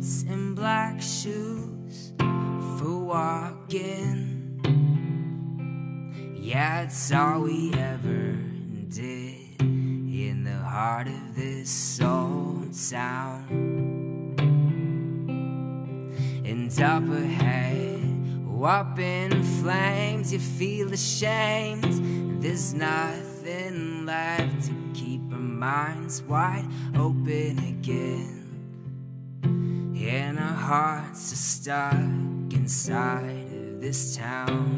boots and black shoes for walking. Yeah, it's all we ever did in the heart of this old town. And up ahead, up in flames, you feel ashamed. There's nothing left to keep our minds wide open again. Hearts are stuck inside of this town.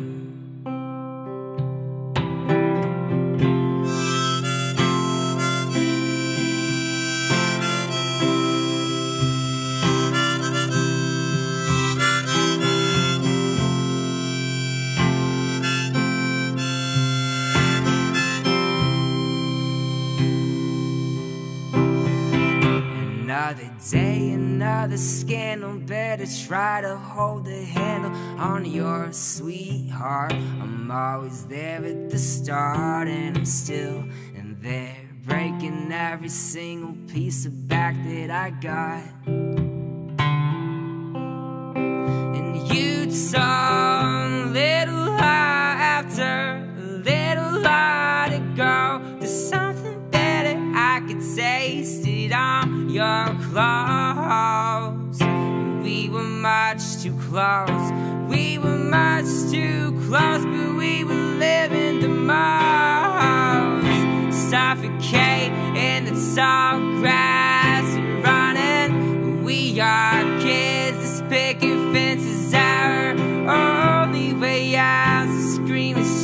Another day, another scandal. Better try to hold the handle on your sweetheart. I'm always there at the start, and I'm still in there, breaking every single piece of back that I got. And you turn little lie after little lie to go to something better. I could taste it on your clothes.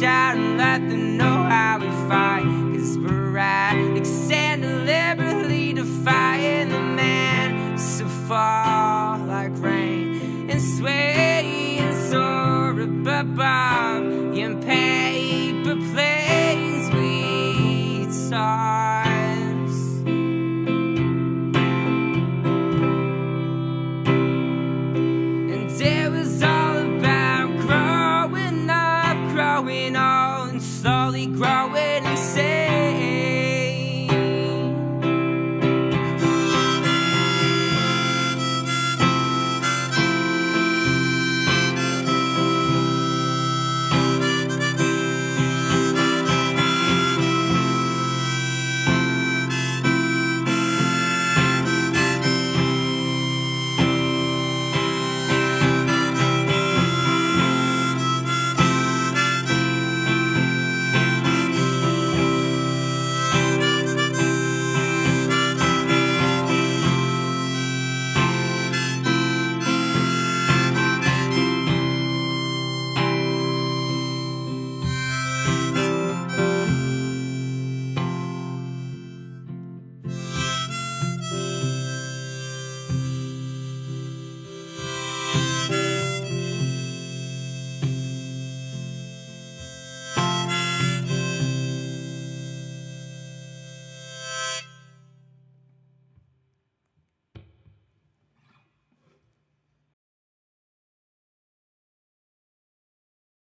Shout and let them know how we fight. Cause we're addicts and deliberately defying the man. So fall and slowly growing.